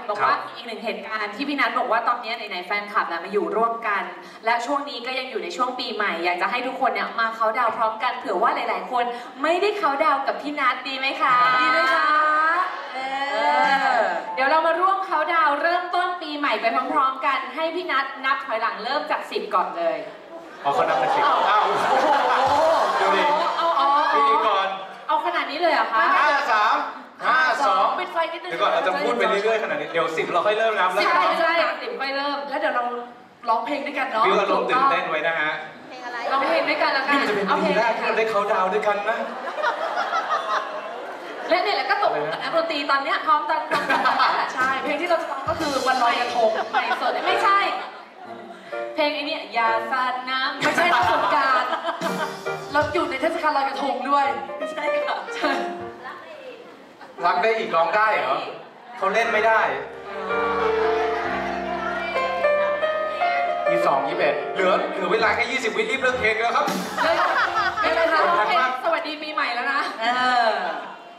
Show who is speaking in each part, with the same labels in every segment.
Speaker 1: ห็นบอกว่าอีกหนึ่งเหตุการณ์ที่พี่นัทบอกว่าตอนนี้ไหนๆแฟนคลับนะมาอยู่ร่วมกัน และช่วงนี้ก็ยังอยู่ในช่วงปีใหม่ อยากจะให้ทุกคนเนี่ยมาเขาน์ดาวน์พร้อมกันเผื่อว่าหลาย ๆ คนไม่ได้เขาน์ดาวน์กับพี่นัทดีไหมคะ
Speaker 2: ดีไหมคะเอ
Speaker 1: เอ
Speaker 2: อ
Speaker 1: อเดี๋ยวเรามาร่วมเขาน์ดาวน์เริ่มต้นปีใหม่ไปพร้อม ๆ กัน ให้พี่นัทนับถอยหลังเริ่มจาก10ก่อนเลย
Speaker 3: อ๋อเขานับจากสิบอ้าว
Speaker 1: เดี๋ย
Speaker 3: วก่อนเราจะพูดไปเรื่อยๆขนาดนี้เดี๋ยวสิบเราค่อยเริ่มนับแล้ว
Speaker 1: ใช่
Speaker 3: กัน
Speaker 1: ใช่สิบไปเริ่ม
Speaker 2: แล้วเดี๋ยวเราร้องเพลงด้วยกันเนาะ
Speaker 3: วิวอารมณ์ตื่นเต้นไว้นะฮะ
Speaker 1: ร้องเพลงด้วยกันแล้วกั
Speaker 3: นี่
Speaker 1: น
Speaker 3: มันจะเป็น
Speaker 1: เอาเพล
Speaker 3: ปี
Speaker 1: ง
Speaker 3: แรกที่เราได้เขาน์ดาวน์ด้วยกันนะ
Speaker 1: และเนี่ยแหละก็ตกกับนักดนตรีตอนเนี้ยพร้อมตอนพร้อมกันตอนเนี้ยแหละ
Speaker 2: ใช่ เพลงที่เราจะร้องก็คือวันลอยกระทง
Speaker 1: ใหม่สดไม่ใช่ เพลงไอ้เนี่ยอย่าสาดน้ำ
Speaker 2: ไม่ใช่ประสบการณ์เราอยู่ในเทศกาลลอยกระทงด้วย
Speaker 1: ไม่ใช่ค่ะ
Speaker 3: รักได้อีกร้องได้เหรอเขาเล่นไม่ได้ยี่สองยี่สิบเอ็ดเหลือเหลือเวลาแค่ยี่สิบวิรีบเลิกเพลงแล้วครับ
Speaker 1: ไม่เป็นไรร้องเพลงสวัสดีปีใหม่แล้วนะ
Speaker 2: เออ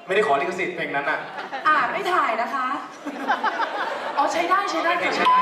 Speaker 3: ไม่ได้ขอลิขสิทธิ์เพลงนั้นอะ
Speaker 2: อ่านไม่ถ่ายนะคะ เอาใช้ได้ใช้ได้
Speaker 3: เพลง
Speaker 2: ใช้
Speaker 3: ใช้
Speaker 2: ได้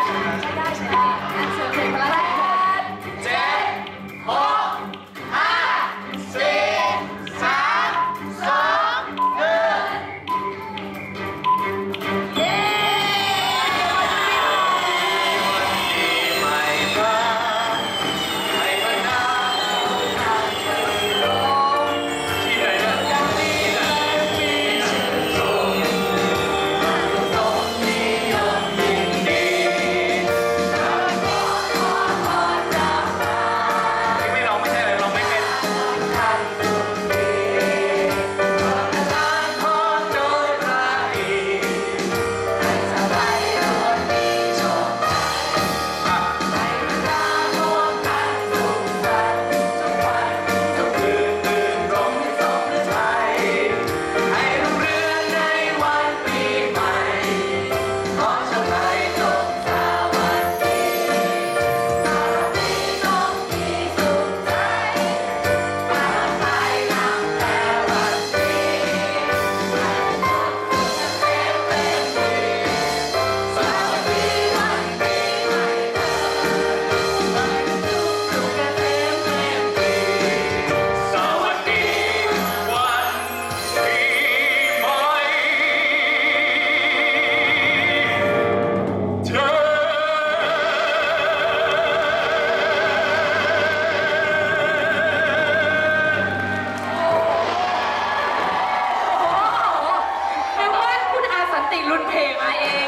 Speaker 1: ติรุนเพลงมาเอง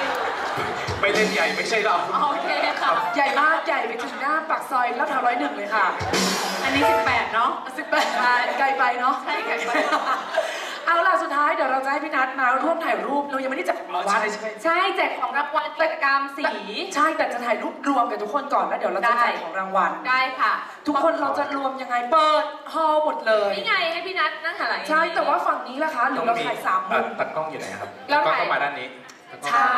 Speaker 3: ไม่เล่นใหญ่ไม่ใช่เรา
Speaker 1: โอเคค่ะ
Speaker 2: ใหญ่มากใหญ่ไปถึงหน้าปากซอยลาดพร้าวร้อยหนึ่งเลยค่ะ
Speaker 1: อันนี้ 18 เนาะ
Speaker 2: สิบแปดไกลไปเนาะ
Speaker 1: ใช่ไกลไป
Speaker 2: เอาล่ะสุดท้ายเดี๋ยวเราจะให้พี่นัทมาร่วมถ่ายรูปเรายังไม่ได้จัดของรางวัล
Speaker 3: ใช่ใช่
Speaker 1: ใช่แจกของรางวัลกิจกรรมสี
Speaker 2: ใช่แต่จะถ่ายรูปรวมกับทุกคนก่อนแล้วเดี๋ยวเราจะ
Speaker 1: ได้
Speaker 2: แจกของรางวัล
Speaker 1: ได้ค่ะ
Speaker 2: ทุกคนเราจะรวมยังไงเปิดฮอลล์หมดเลย
Speaker 1: นี่ไงให้พี่นัทนั่งหันหลัง
Speaker 2: ใช่ แต่ว่าฝั่งนี้ล่ะคะหรือเราถ่ายสามมุม
Speaker 3: ตัดกล้องอยู่ไหนครับ
Speaker 1: เรา
Speaker 3: กล้อง
Speaker 1: ถ่าย
Speaker 3: ต้องมาด้านนี้
Speaker 2: ใช่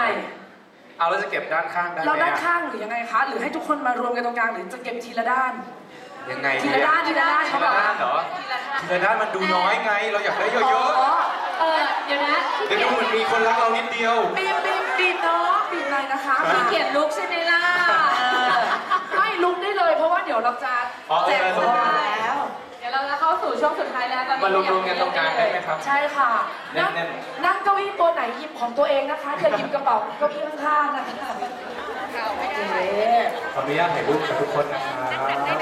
Speaker 3: เอาแล้วจะเก็บด้านข้างได้ไหม
Speaker 2: เราด้าน
Speaker 3: อะ
Speaker 2: ข้างหรือยังไงคะ หรือให้ทุกคนมารวมกันตรงกลางหรือจะเก็บทีละด้าน
Speaker 3: ยังไง
Speaker 2: ที
Speaker 3: ดี
Speaker 2: ละ
Speaker 3: อะ
Speaker 2: ด้านทีละด้าน
Speaker 3: ที
Speaker 2: เขาบ
Speaker 3: ละ
Speaker 2: อก
Speaker 3: ด้า
Speaker 2: ว่าน
Speaker 3: เหรอ
Speaker 1: ทีละท่า
Speaker 3: ทีละด้านมันดูน้อยไง เราอยากได้เย
Speaker 2: อ๋
Speaker 3: อะ
Speaker 2: อ
Speaker 1: เออเดี๋ยวนะ
Speaker 3: ๆเดี๋ยวดูเหมือนมีคนรักเรานิดเดียว
Speaker 2: บีบบีบบีบเนาะบีบหน่อยนะคะ
Speaker 1: ขี้เกียจลุกใช่ไหมล่ะ
Speaker 2: เออไม่ลุกได้เลยเพราะว่าเดี๋ยวเราจะ
Speaker 3: อ๋อเออ
Speaker 2: แจกของรางวัลแล้ว
Speaker 1: เดี๋ยวเราจะเข้าสู่ช่วงสุดท้ายแล้วตอนนี้
Speaker 3: มารวมๆกันตรงกลางได้ไหมครับ
Speaker 2: ใช่ค่ะนั่ง
Speaker 3: แน่น
Speaker 2: นั่งเก้าอี้ตัวไหนหยิบของตัวเองนะคะอย่าหยิบกระเป๋าเก้าอี้ข้างๆนะคะโอเค
Speaker 3: ขออนุญาตถ่ายรูปกับทุกคนนะครับ